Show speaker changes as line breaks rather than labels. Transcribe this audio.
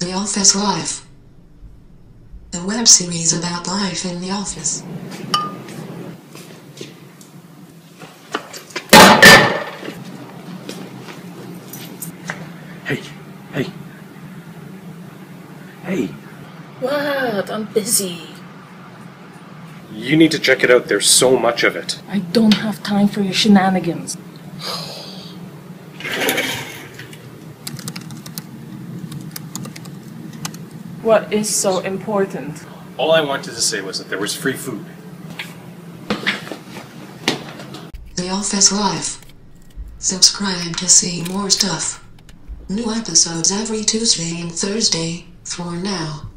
The Office Life. A web series about life in the office.
Hey, hey. Hey,
What? I'm busy.
you need to check it out. There's so much of it.
I don't have time for your shenanigans. What is so important?
All I wanted to say was that there was free food.
The Office Life. Subscribe to see more stuff. New episodes every Tuesday and Thursday, for now.